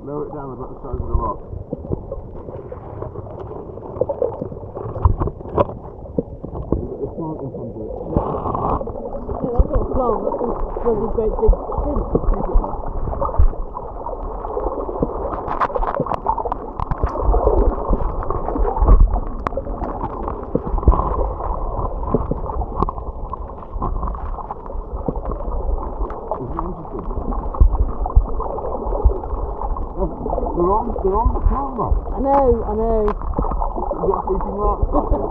straight down about the size of the rock. There's plant in front of it. Yeah, that's not a plant, that's of these great big sprints. Isn't it interesting? Look, They're on, they're on the camera. I know, I know. Freaking rocks. That's.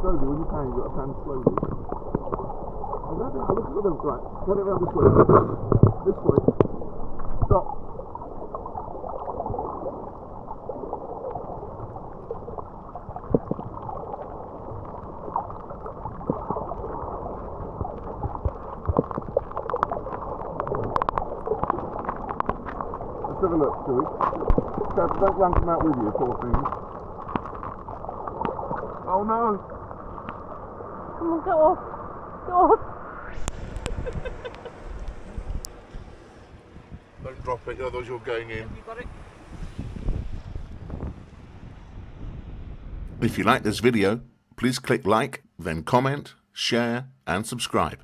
Slowly, when you pan, you've got to pan slowly. No, look at them. Right, turn it around this way. This way. Stop. Let's have a look, shall we? Dad, don't yank them out with you, poor things. Oh no! Come on, go off. Go off. Don't drop it, otherwise you're going in. You got it? If you like this video, please click like, then comment, share and subscribe.